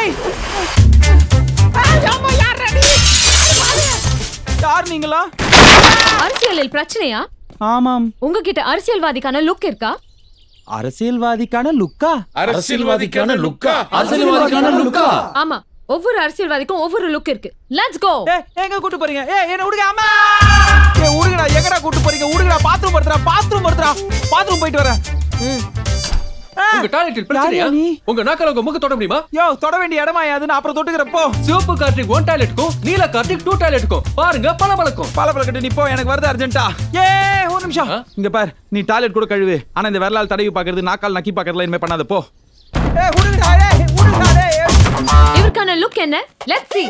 ஏய். யார் நீங்களா? அரசியலில் பிரச்சனையா? ஆமாம். உங்ககிட்ட அரசியல்வாதிக்கான லுக் இருக்கா? அரசியல்வாதிக்கான லுக்கா அரசியல்வாதிக்கான லுக்கா அரசியல்வாதிக்கான லுக்கா ஆமா ஒவ்வொரு அரசியல்வாதிக்கும் ஒவ்வொரு லுக் இருக்கு. லெட்ஸ் கோ எங்க கூட்டு போறீங்க? ஏய் என்ன விடுங்க அம்மா! ஏய் உடுங்கடா எங்கடா கூட்டு போறீங்க? உடுங்கடா பாத்ரூம் படுத்துறா பாத்ரூம் படுத்துறா பாத்ரூம் போயிட்டு வரேன். உங்க டாய்லெட்டில் பிரச்சனையா? உங்க நாக்கால உங்க முக தொட முடியுமா? யோ தொட வேண்டிய இடமா அது நான் அப்புறம் தொட்டுக்கிறப்போ. சிவப்பு கார்த்திக் ஒன் டாய்லெட்டுக்கும் நீல கார்த்திக் டூ டாய்லெட்டுக்கும் பாருங்க பல பழக்கம் பல பழக்கட்டு நீ போ எனக்கு வருது அர்ஜென்ட்டா ஏ ஒரு நிமிஷம். இங்க பார் நீ டாய்லெட் கூட கழுவு. ஆனா இந்த விரலால் தடவி பாக்குறது நாக்கால் நக்கி பாக்குறதுல இனிமே பண்ணாத போ. இவருக்கான லுக் என்ன? Let's see.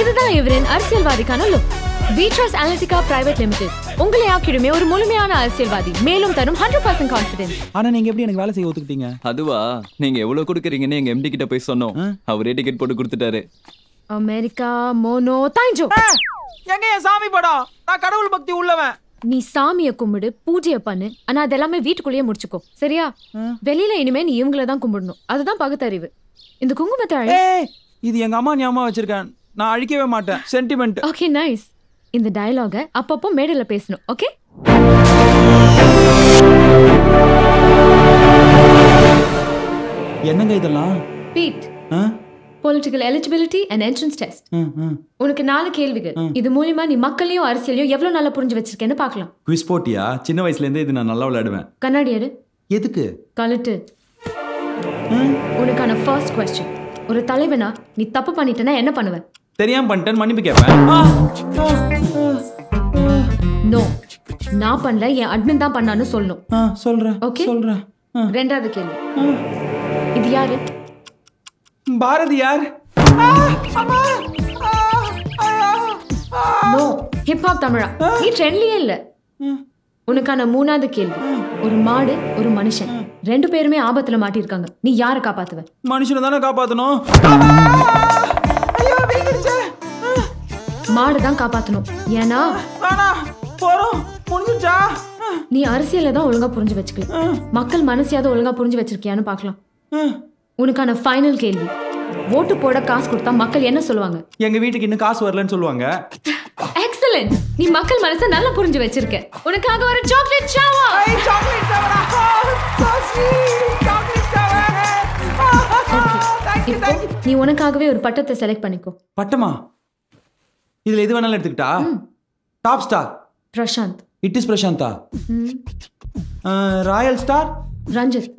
இதுதான் இவரின் அரசியல்வாதிக்கான லுக் வீட்ரஸ் அனலிட்டிகா பிரைவேட் லிமிடெட் உங்களை ஆக்கிடுமே ஒரு முழுமையான அரசியல்வாதி. மேலும் தரும் ஹண்ட்ரட் பர்சன்ட் கான்பிடன்ஸ் ஆனா நீங்க எப்படி எனக்கு வேலை செய்ய ஒத்துக்கிட்டீங்க? அதுவா? நீங்க எவ்வளவு கொடுக்குறீங்கன்னு எங்க எம்டி கிட்ட போய் சொன்னோம். அவரே டிக்கெட் போட்டு கொடுத்துட்டாரு. அமெரிக்கா மோனோ தாஞ்சோ எங்க என் சாமி படம் நான் கடவுள் பக்தி உள்ளவன். நீ சாமிய கும்பிடு பூஜைய பண்ணு. ஆனா அதெல்லாமே வீட்டுக்குள்ளேயே முடிச்சுக்கோ. சரியா? வெளியில இனிமே நீ இவங்கள தான் கும்பிடணும். அதுதான் பகுத்தறிவு. இந்த குங்குமத்தை இது எங்க அம்மா ஞாபகம் வச்சிருக்கேன். நான் அழிக்கவே மாட்டேன். சென்டிமெண்ட் ஓகே நைஸ் இந்த டயலாக அப்பப்போ மேடையில பேசணும் ஓகே என்னங்க இதெல்லாம்? PEET? Political eligibility and entrance test. உனக்கு நாலு கேள்விகள். இது மூலியமா நீ மக்களையும் அரசியலையும் எவ்வளவு நல்லா புரிஞ்சு வச்சிருக்கேன்னு பார்க்கலாம். குவிஸ் போட்டியா? சின்ன வயசுல இருந்தே இது நான் நல்லா விளையாடுவேன். கண்ணாடி எடு. எதுக்கு? கலட்டு உனக்கான ஃபர்ஸ்ட் கொஸ்டின் ஒரு தலைவனா நீ தப்பு பண்ணிட்டேன்னா என்ன பண்ணுவ? தெரியாம பண்ணிட்டேன் மன்னிப்பு கேட்பேன் நோ நான் பண்ணல என் அட்மின் தான் பண்ணான்னு சொல்லணும். சொல்றேன் ஓகே? சொல்றேன். ரெண்டாவது கேள்வி. இது யாரு? பாரதியார் நோ ஹிப்ஹாப் தமிழா. நீ ட்ரெண்ட்லயே இல்ல. உனக்கான மூணாவது கேள்வி. ஒரு மாடு ஒரு மனுஷன். ரெண்டு பேருமே ஆபத்துல மாட்டிருக்காங்க நீ யாரை காப்பாத்துவ? மனுஷனை தானே காப்பாத்தணும். மாடு தான் காப்பாத்தணும். ஏன்னா போறோம். முடிஞ்சிருச்சா? நீ அரசியல தான் ஒழுங்கா புரிஞ்சு வச்சுக்கல. மக்கள் மனசையாவது ஒழுங்கா புரிஞ்சு வச்சிருக்கியான்னு பார்க்கலாம். உனக்கான ஃபைனல் கேள்வி. ஓட்டு போட காசு கொடுத்தா மக்கள் என்ன சொல்லுவாங்க? எங்க வீட்டுக்கு இன்னும் காசு வரலன்னு சொல்லுவாங்க. எக்ஸலன்ட் நீ மக்கள் மனசை நல்லா புரிஞ்சு வச்சிருக்க. உனக்காக ஒரு சாக்லேட் ஷாவா இப்போ நீ உனக்காகவே ஒரு பட்டத்தை செலக்ட் பண்ணிக்கோ. பட்டமா? இதுல எது வேணாலும் எடுத்துக்கிட்டா? Top star Prashanth. It is Prachanda royal star Ranjith.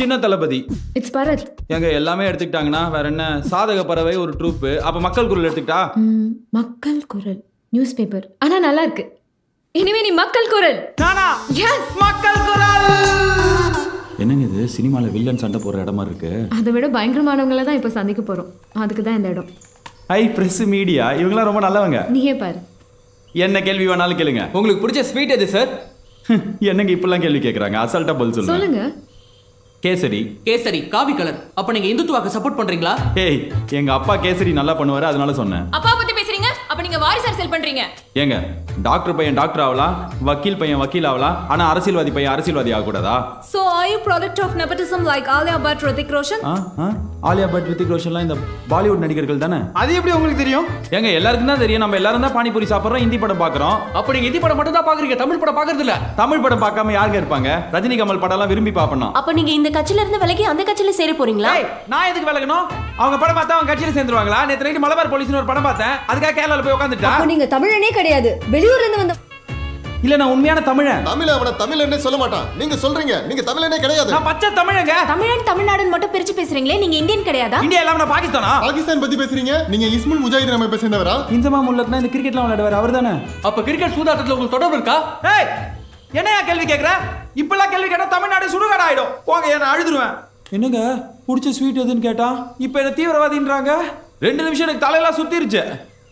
சின்ன தளபதி. இட்ஸ் பரத் எங்க எல்லாமே எடுத்துக்கிட்டாங்கன்னா வேற என்ன? சாதக பறவை ஒரு ட்ரூப்பு அப்ப மக்கள் குரல் எடுத்துக்கிட்டா? மக்கள் குரல். நியூஸ் பேப்பர் ஆனா நல்லா இருக்கு. இனிமே நீ மக்கள் குரல். நானா? எஸ் மக்கள் குரல்! என்னங்க இது? சினிமால வில்லன் சண்டை போடுற இடமா இருக்கு. அதை விட பயங்கரமானவங்கள தான் இப்போ சந்திக்க போறோம். அதுக்கு தான் இந்த இடம். ஐ பிரஸ் மீடியா இவங்களாம் ரொம்ப நல்லவங்க. நீயே பாரு. என்ன கேள்வி வேணாலும் கேளுங்க. உங்களுக்கு பிடிச்ச ஸ்வீட் எது சார் என்னங்க இப்படிலாம் கேள்வி கேக்குறாங்க? அசால்ட்டா பதில் சொல்லுங்க. சொல்லுங்க. கேசரி. கேசரி காவி கலர் அப்ப நீங்க இந்துத்துவாக்கு சப்போர்ட் பண்றீங்களா? ஏய் எங்க அப்பா கேசரி நல்லா பண்ணுவாரு அதனால சொன்னேன். அப்ப நீங்க வாரிசு அரசியல் பண்றீங்க. ஏங்க டாக்டர் பையன் டாக்டர் ஆகலாம் வக்கீல் பையன் வக்கீல் ஆகலாம் ஆனா அரசியல்வாதி பையன் அரசியல்வாதி ஆகக்கூடாதா? So are you product of nepotism like Alia Bhatt, Hrithik Roshan? ஆ, ஆ, ஆலியா பட் ரித்திக் ரோஷன்லாம் இந்த பாலிவுட் நடிகர்கள் தானே? அது எப்படி உங்களுக்கு தெரியும்? ஏங்க எல்லாருக்கும் தான் தெரியும். நம்ம எல்லாரும் தான் பானிபூரி சாப்பிடுறோம் ஹிந்தி படம் பாக்குறோம் அப்ப நீங்க ஹிந்தி படம் மட்டும் தான் பாக்குறீங்க தமிழ் படம் பாக்குறது இல்ல. தமிழ் படம் பார்க்காம யாருங்க இருப்பாங்க? ரஜினி கமல் படம்லாம் விரும்பி பார்ப்பணும். அப்ப நீங்க இந்த கட்சியில இருந்து விலகி அந்த கட்சியில சேர போறீங்களா? நான் எதுக்கு விலகணும்? அவங்க படம் பார்த்தா அவங்க கட்சியில சேர்ந்துருவாங்களா? நேற்று நைட்டு மலபார் போலீஸ்னு ஒரு படம் பார்த்தேன். அதுக்காக கேரளால போய் உட்காந்துட்டா நீங்க தமிழனே கிடையாது. வெளியூர்ல இருந்து வந்த இல்ல நான் உண்மையான தமிழன். தமிழ் அவன தமிழனே சொல்ல மாட்டான். நீங்க சொல்றீங்க. நீங்க தமிழனே கிடையாது. நான் பச்சை தமிழங்க. தமிழன் தமிழ்நாடுன்னு மட்டும் பிரிச்சு பேசுறீங்களே நீங்க இந்தியன் கிடையாதா? இந்தியா இல்லாம நான் பாகிஸ்தானா? பாகிஸ்தான் பத்தி பேசுறீங்க? நீங்க இஸ்முல் முஜாஹிதீன் அமைப்பை சேர்ந்தவரா? இன்சமா முல்லக்னா இந்த கிரிக்கெட்லாம் விளையாடுவார் அவர் தானே அப்ப கிரிக்கெட் சூதாட்டத்துல உங்களுக்கு தொடர்பு இருக்கா? ஏய் என்னையா கேள்வி கேக்குற? இப்பெல்லாம் கேள்வி கேட்டா தமிழ்நாடு சுடுகாடு ஆயிடும் போங்க நான் அழுதுருவேன். என்னங்க? பிடிச்ச ஸ்வீட் எதுன்னு கேட்டா? இப்போ என்ன தீவிரவாதின்றாங்க. ரெண்டு நிமிஷம் எனக்கு தலையெல்லாம் சுத்திருச்சு.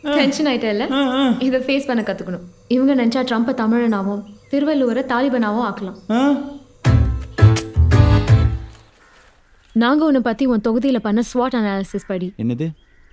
டென்ஷன் ஆயிட்ட இல்ல? இதை ஃபேஸ் பண்ண கத்துக்கணும். இவங்க நினைச்சா ட்ரம்ப்பை தமிழனாவும் திருவள்ளுவரை தாலிபனாவும் ஆக்கலாம்? நாங்க உன்னை பத்தி உன் தொகுதியில பண்ண ஸ்வாட் அனாலிசிஸ் படி. என்னது?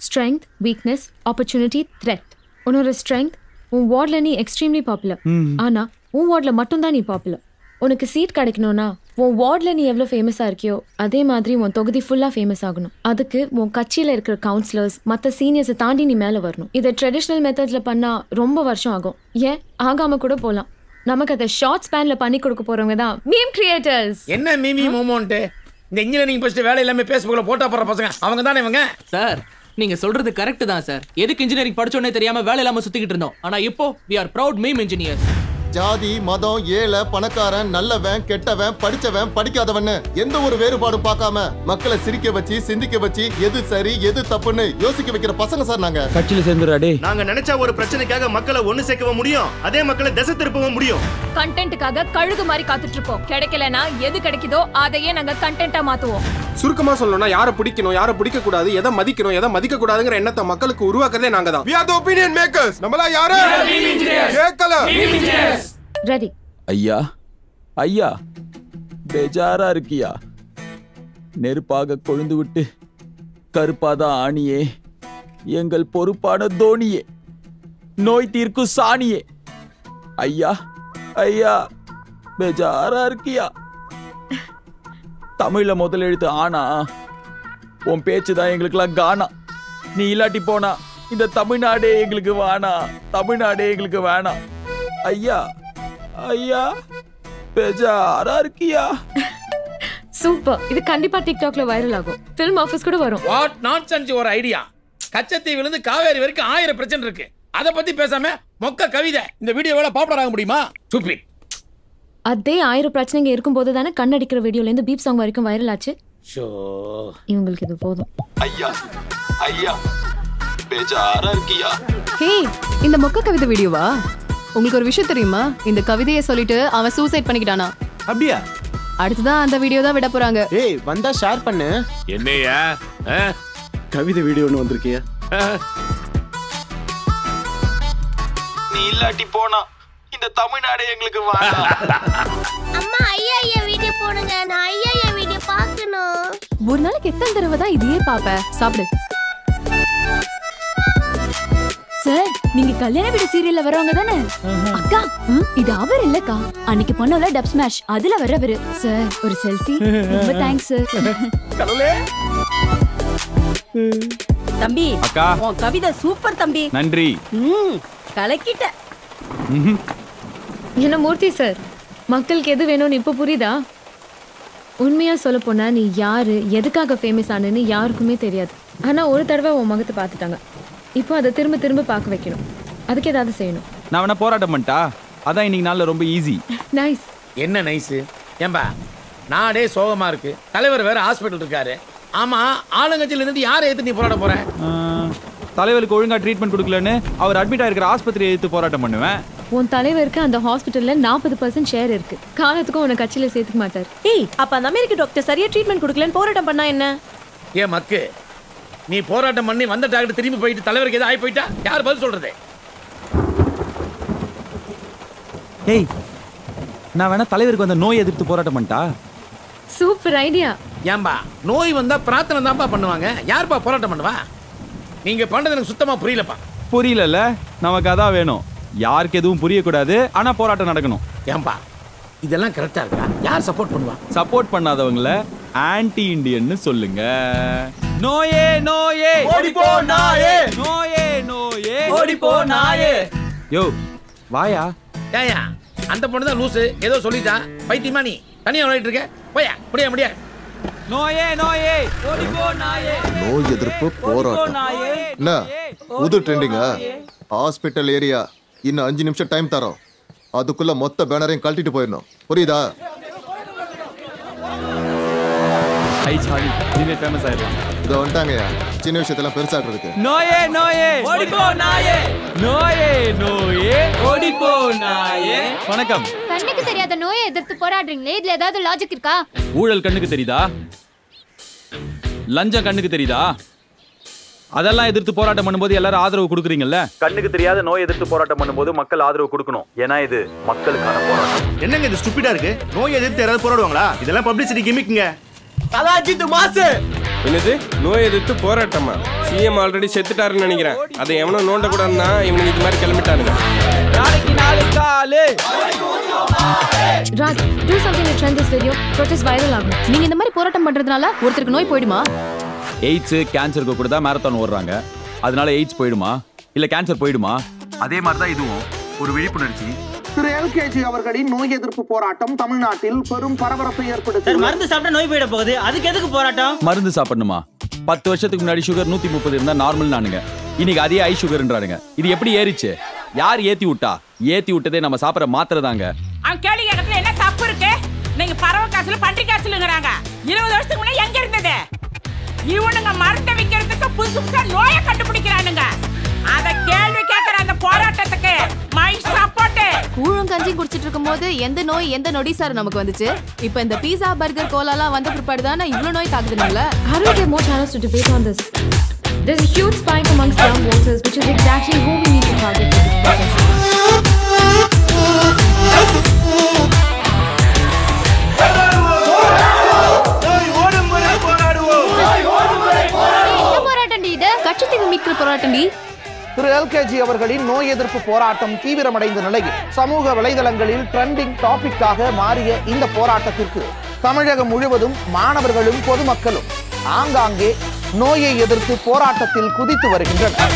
ஸ்ட்ரென்த் வீக்னஸ் ஆப்பர்ச்சுனிட்டி த்ரெட் உன்னோட ஸ்ட்ரென்த் உன் வார்டில் நீ எக்ஸ்ட்ரீம்லி பாப்புலர். ஆனா உன் வார்டில் மட்டும்தான் நீ பாப்புலர் உனக்கு சீட் கிடைக்கணும்னா உன் வார்டில் நீ எவ்வளோ ஃபேமஸாக இருக்கியோ அதே மாதிரி உன் தொகுதி ஃபுல்லாக ஃபேமஸ் ஆகணும். அதுக்கு உன் கட்சியில் இருக்கிற கவுன்சிலர்ஸ் மற்ற சீனியர்ஸை தாண்டி நீ மேலே வரணும். இதை ட்ரெடிஷ்னல் மெத்தட்ஸில் பண்ணால் ரொம்ப வருஷம் ஆகும். ஏன்? ஆகாமல் கூட போகலாம் நமக்கு அதை ஷார்ட் ஸ்பேனில் பண்ணி கொடுக்க போகிறவங்க தான் மீம் கிரியேட்டர்ஸ் என்ன மீமி மோமோன்ட்டு? இந்த இன்ஜினியரிங் ஃபர்ஸ்ட் வேலை எல்லாமே பேஸ்புக்கில் போட்டா போற பசங்க அவங்க தானே இவங்க? சார் நீங்க சொல்றது கரெக்ட் தான் சார். எதுக்கு இன்ஜினியரிங் படிச்சோன்னே தெரியாம வேலை இல்லாம சுத்திக்கிட்டு இருந்தோம். ஆனா இப்போ we are proud meme engineers ஜாதி மதம் ஏழை பணக்காரன் நல்லவன் கெட்டவன் படிச்சவன் படிக்காதவன்னு எந்த ஒரு வேறுபாடும் பார்க்காம மக்களை சிரிக்க வச்சு சிந்திக்க வச்சு எது சரி எது தப்புன்னு யோசிக்க வைக்கிற பசங்க சார் நாங்க. கட்சியில் சேர்ந்துடா டே நாங்க நினைச்சா ஒரு பிரச்சனைக்காக மக்களை ஒண்ணு சேர்க்கவும் முடியும்? அதே மக்களை திசை திருப்பவும் முடியும்? கண்டென்ட்டுக்காக கழுகு மாதிரி காத்துட்டு இருக்கோம் கிடைக்கலனா எது கிடைக்குதோ அதையே நாங்க கண்டென்ட்டா மாத்துவோம். சுருக்கமா சொல்லணும்னா யாரை பிடிக்கணும் யாரை பிடிக்க கூடாது எதை மதிக்கணும் எதை மதிக்க கூடாதுங்கிற எண்ணத்தை மக்களுக்கு உருவாக்குறதே நாங்க தான் we are the opinion makers. நம்மளா யாரு? கேட்கல. ரெடி ஐயா ஐயா பேஜாரா இருக்கியா? நெருப்பாக கொழுந்து விட்டு கருப்பாதான் ஆணியே எங்கள் பொறுப்பான தோணியே நோய் தீர்க்கும் சாணியே. ஐயா ஐயா பேஜாரா இருக்கியா? தமிழ்ல முதல் எழுத்து ஆனா உன் பேச்சு தான் எங்களுக்கெல்லாம் கானா. நீ இல்லாட்டி போனா இந்த தமிழ்நாடே எங்களுக்கு வேணா தமிழ்நாடே எங்களுக்கு வேணாம். ஐயா ஐயா பேஜாரா இருக்கியா? சூப்பர். இது கண்டிப்பா டிக்டாக்ல வைரல் ஆகும் ஃபில்ம் ஆஃபீஸ் கூட வரும். வாட் நாட் சென்ஸ் ஒரு ஐடியா கச்சத்தீவிலிருந்து காவேரி வரைக்கும் ஆயிரம் பிரச்சனை இருக்கு. அதை பத்தி பேசாம மொக்க கவிதை இந்த வீடியோவால பாப்புலர் ஆக முடியுமா? சூப்பி அதே ஆயிரம் பிரச்சனைங்க இருக்கும்போது தானே கண்ணடிக்கிற வீடியோல இருந்து பீப் சாங் வரைக்கும் வைரல் ஆச்சு. ஷோ இவங்களுக்கு இது போதும். ஐயா ஐயா பேஜாரா இருக்கியா? ஹே இந்த மொக்க கவிதை வீடியோவா? உங்களுக்கு ஒரு விஷயம் தெரியுமா? இந்த கவிதையை சொல்லிட்டு அவன் சூசைட் பண்ணிக்கிட்டானா. அப்படியா? அடுத்ததான் அந்த வீடியோ தான் விட போறாங்க. ஏய் வந்தா ஷேர் பண்ணு. என்னையா? கவிதை வீடியோ ஒன்று வந்திருக்கியா? நீ இல்லாட்டி போனா இந்த தமிழ்நாடே எங்களுக்கு அம்மா ஐயா ஐயா வீடியோ போடுங்க. நான் ஐயா ஐயா வீடியோ பார்க்கணும். ஒரு நாளைக்கு எத்தனை தடவை தான் இதையே பாப்ப சாப்பிடு. சார் நீங்க கல்யாண வீடு சீரியல்ல வரவங்க தானே? அக்கா இது அவர் இல்லக்கா. அன்னைக்கு பண்ணோம்ல டப் ஸ்மாஷ் அதுல வரவரு சார் ஒரு செல்ஃபி ரொம்ப தேங்க்ஸ் சார் தம்பி அக்கா. உன் கவிதை சூப்பர் தம்பி. நன்றி. ம் கலக்கிட்ட. என்ன மூர்த்தி சார் மக்களுக்கு எது வேணும்னு இப்போ புரியுதா? உண்மையா சொல்ல போனா நீ யாரு எதுக்காக ஃபேமஸ் ஆனன்னு யாருக்குமே தெரியாது. ஆனா ஒரு தடவை உன் முகத்தை பார்த்துட்டாங்க. இப்போ அதை திரும்ப திரும்ப பார்க்க வைக்கணும். அதுக்கு ஏதாவது செய்யணும். நான் வேணா போராட்டம் பண்ணிட்டா? அதான் இன்னைக்கு நாள்ல ரொம்ப ஈஸி நைஸ் என்ன நைஸு ஏம்பா நாடே சோகமா இருக்கு. தலைவர் வேற ஹாஸ்பிட்டல் இருக்காரு. ஆமா ஆளுங்கட்சியில இருந்து யாரை ஏத்து நீ போராட போற? தலைவருக்கு ஒழுங்கா ட்ரீட்மெண்ட் கொடுக்கலன்னு அவர் அட்மிட் ஆயிருக்கிற ஆஸ்பத்திரியை எடுத்து போராட்டம் பண்ணுவேன். உன் தலைவருக்கு அந்த ஹாஸ்பிட்டல்ல நாற்பது பர்சன்ட் ஷேர் இருக்கு. காலத்துக்கும் உன்னை கட்சியில சேர்த்துக்க மாட்டார். ஏய் அப்ப அந்த அமெரிக்க டாக்டர் சரியா ட்ரீட்மெண்ட் கொடுக்கலன்னு போராட்டம் பண்ணா என்ன? ஏன் மக்கு நீ போராட்டம் பண்ணி வந்த டாக்டர் திரும்பி போயிட்டு தலைவருக்கு எதாவது ஆகி போயிட்டா யார் பதில் சொல்றது? ஏய் நான் வேணா தலைவருக்கு வந்த நோய் எதிர்த்து போராட்டம் பண்ணிட்டா? சூப்பர் ஐடியா ஏன்பா நோய் வந்தா பிரார்த்தனை தான்ப்பா பண்ணுவாங்க? யார்ப்பா போராட்டம் பண்ணுவா? நீங்க பண்றது எனக்கு சுத்தமா புரியலப்பா. புரியலல்ல நமக்கு அதான் வேணும். யாருக்கு எதுவும் புரியக்கூடாது ஆனா போராட்டம் நடக்கணும். ஏன்பா இதெல்லாம் கரெக்டா இருக்கா? யார் சப்போர்ட் பண்ணுவா? சப்போர்ட் பண்ணாதவங்கள ஆன்டி இண்டியன்னு சொல்லுங்க. நோயே நோயே. ஓடிப்போ நாயே. நோயே நோயே. ஓடிப்போ நாயே. யோ வாயா. ஏயா அந்த பொண்ணு தான் லூசு. ஏதோ சொல்லிட்டா. பைத்தியமா நீ. தனியா விளையாட்டு இருக்க. போயா முடியா முடியா. நோயே நோயே. ஓடிப்போ நாயே. நோய் எதிர்ப்பு போராட்டம். என்ன? புது ட்ரெண்டிங்கா? Hospital area. இன்னும் அஞ்சு நிமிஷம் டைம் தரோம். அதுக்குள்ள மொத்த பேனரையும் கழட்டிட்டு போயிடணும். புரியுதா? ஐ சாலி இனிமே ஃபேமஸ் ஆயிடலாம். இதோ வந்துட்டாங்கய்யா சின்ன விஷயத்தெல்லாம் பெருசாக்குறதுக்கு. நோயே நோயே. ஓடிப்போ நாயே. நோயே நோயே. ஓடிப்போ நாயே. வணக்கம். கண்ணுக்கு தெரியாத நோயை எதிர்த்து போராடுறீங்களே? இதுல ஏதாவது லாஜிக் இருக்கா? ஊழல் கண்ணுக்கு தெரியுதா? லஞ்சம் கண்ணுக்கு தெரியுதா? அதெல்லாம் எதிர்த்து போராட்டம் பண்ணும்போது எல்லாரும் ஆதரவு கொடுக்குறீங்கல்ல? கண்ணுக்கு தெரியாத நோய் எதிர்த்து போராட்டம் பண்ணும்போது மக்கள் ஆதரவு கொடுக்கணும். ஏன்னா இது மக்களுக்கான போராட்டம். என்னங்க இது ஸ்டூபிடா இருக்கு? நோய் எதிர்த்து யாராவது போராடுவாங்களா? இதெல்லாம் பப்ளிசிட்டி கிமிக்குங்க அலாஜித் மாசு! என்னது? நோய் எதிர்த்து போராட்டமா? சிஎம் ஆல்ரெடி செத்துட்டாருன்னு நினைக்கிறேன். அதை எவனும் நோண்டக்கூடாதுன்னா இவனுக்கு இது மாதிரி கிளம்பிட்டானுங்க. நாளைக்கு நாளை காலு. Raj do something to trend this video protest viral ஆகும். நீங்க இந்த மாதிரி போராட்டம் பண்றதுனால ஒருத்தருக்கு நோய் போயிடுமா? எய்ட்ஸ் கேன்சருக்கு கூட தான் மேரத்தான் ஓடுறாங்க. அதனால எய்ட்ஸ் போயிடுமா? இல்ல கேன்சர் போயிடுமா? அதே மாதிரி தான் இதுவும். ஒரு விழிப்புணர்ச்சி. திரு எல்கேஜி அவர்களின் நோய் எதிர்ப்பு போராட்டம் தமிழ்நாட்டில் பெரும் பரபரப்பை ஏற்படுத்தி மருந்து சாப்பிட்டா நோய் போயிட போகுது. அதுக்கு எதுக்கு போராட்டம்? மருந்து சாப்பிடணுமா? பத்து வருஷத்துக்கு முன்னாடி சுகர் நூத்தி முப்பது இருந்தா நார்மல் நானுங்க. இன்னைக்கு அதே ஐ சுகர்ன்றானுங்க இது எப்படி ஏறிச்சு? யார் ஏத்தி விட்டா? ஏத்தி விட்டதே நம்ம சாப்பிடுற மாத்திரை தாங்க. அவன் கேள்வி கேட்கறதுல என்ன தப்பு இருக்கு? நீங்க பறவை காசுல பன்றி காசுலங்கிறாங்க இருபது வருஷத்துக்கு முன்னாடி எங்க இருந்தது? இவனுங்க மருந்தை விக்கிறதுக்கு புதுசு புதுசா நோயை கண்டுபிடிக்கிறானுங்க. அத கேள்வி கேட்கிற அந்த போராட்டத்துக்கு மை கூழும் கஞ்சி குடிச்சிட்டு இருக்கும்போது எந்த நோய் எந்த நொடி சார் நமக்கு வந்துச்சு இப்போ இந்த பீஸா பர்கர் கோலாலாம் வந்த பிற்பாடு தானே இவ்வளோ நோய் தாக்குதுங்களா How do we get more channels to debate on this? There's a huge spike amongst young voters, which is exactly who we need to target for this protest. போராட்டம் இது போராட்டம் திரு எல்கேஜி அவர்களின் நோய் எதிர்ப்பு போராட்டம் தீவிரமடைந்த நிலையில் சமூக வலைதளங்களில் ட்ரெண்டிங் டாபிக்காக மாறிய இந்த போராட்டத்திற்கு தமிழகம் முழுவதும் மாணவர்களும் பொதுமக்களும் ஆங்காங்கே நோயை எதிர்த்து போராட்டத்தில் குதித்து வருகின்றனர்.